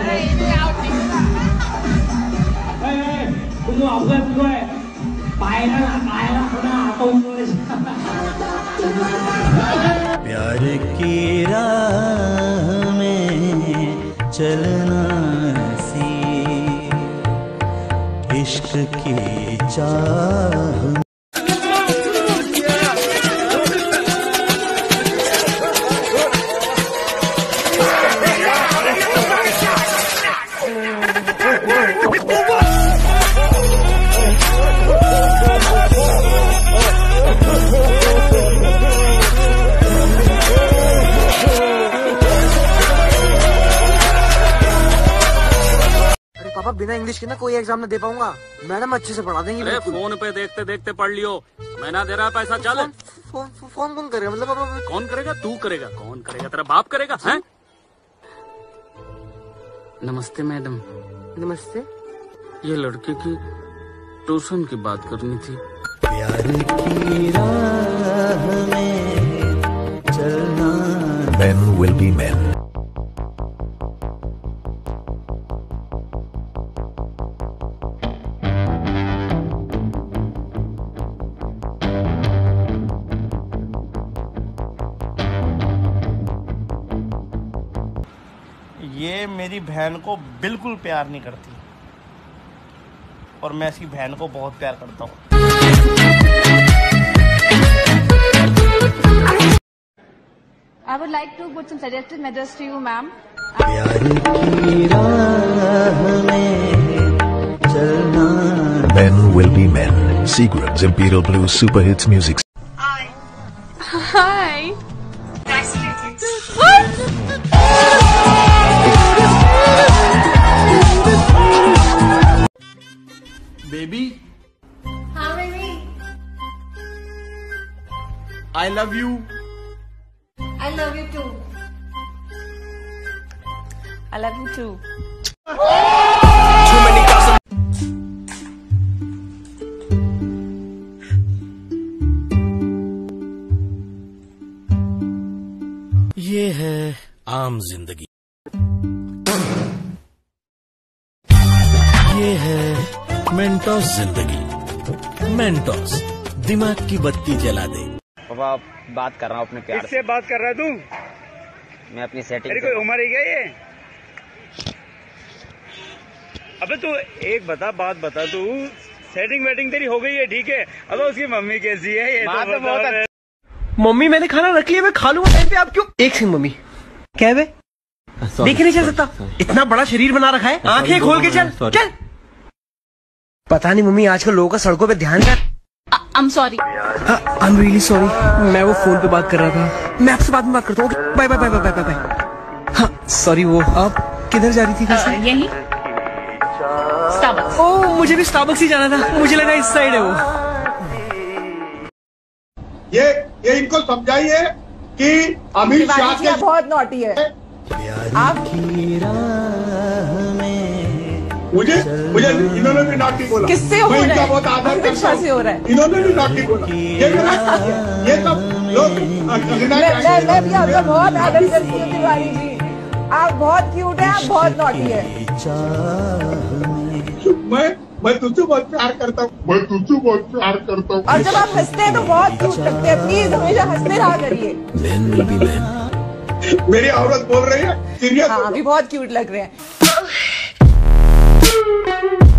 เฮ้ยไม่เอาจริงนะ เฮ้ยคุณบอกเพื่อนด้วย ไปแล้วนะตายแล้วเขาหน้าตุ้มเลย प्यार की राह में चलना सी इश्क की चाह पापा बिना इंग्लिश के ना कोई एग्ज़ाम ना दे पाऊँगा। मैडम अच्छे से पढ़ा देंगी अरे फ़ोन पे देखते देखते पढ़ लियो। मैं ना दे रहा पैसा चल। फ़ोन कौन करेगा? मतलब पापा कौन करेगा? तू करेगा। कौन करेगा? तेरा बाप करेगा हैं? नमस्ते मैडम। नमस्ते। ये लड़के की ट्यूशन की बात करनी थी। प्यार की राह में चलना Men will be men. ये मेरी बहन को बिल्कुल प्यार नहीं करती और मैं इसकी बहन को बहुत प्यार करता हूँ I would like to put some suggested measures to you, ma'am. प्यार की राह में चलना Men will be men. Seagram's Imperial Blue Super Hits Music. Hi. Baby हाँ baby I love you I love you too. I love you too. ये है आम जिंदगी ये है मेंटोस ज़िंदगी। मेंटोस दिमाग की बत्ती जला दे। पापा बात कर रहा हूँ अपने प्यार से। बात कर रहा तू? मैं अपनी सेटिंग तेरी कोई उम्र ही क्या ये? अबे तू एक बता बात बता तू। सेटिंग वेटिंग तेरी हो गई है ठीक है? अबे उसकी मम्मी कैसी है? ये बात तो तो बहुत मम्मी मैंने खाना रख लिया मैं खा लूँगा। टाइम पे आप क्यों? एक सेकंड मम्मी। क्या है बे? देख नहीं चल सकता। इतना बड़ा शरीर बना रखा है। आँखें खोल के चल। चल। पता नहीं मम्मी आजकल लोगों का सड़कों पे ध्यान कर I'm sorry. I am really sorry मैं वो फ़ोन पे बात कर रहा था। मैं आपसे बाद में बात करता हूँ bye bye bye bye bye bye हाँ सॉरी वो आप किधर जा रही थी? कैसे यही। Starbucks. ओ मुझे भी स्टारबक्स ही जाना था। मुझे लगा इस साइड है वो। ये ये इनको समझाइए कि अमित शाह के बहुत नॉटी है। में मुझे मुझे इन्होंने भी नाटी बोला। किससे हो रहा है? बहुत आदर करता से हो रहा है? इन्होंने भी नाटी बोला। ये मेरा ये सब लोग। बहुत आदर करती हूँ तिवारी जी। आप बहुत क्यूट है आप बहुत नॉटी है। मैं मैं तुझसे बहुत प्यार करता हूँ। मैं तुझसे बहुत प्यार करता हूँ। और जब आप हँसते हैं तो बहुत क्यूट लगते हैं। प्लीज़ हमेशा हँसते रहा करिए. मेरी औरत बोल रही है सीरियस हाँ अभी बहुत क्यूट लग रहे हैं। Música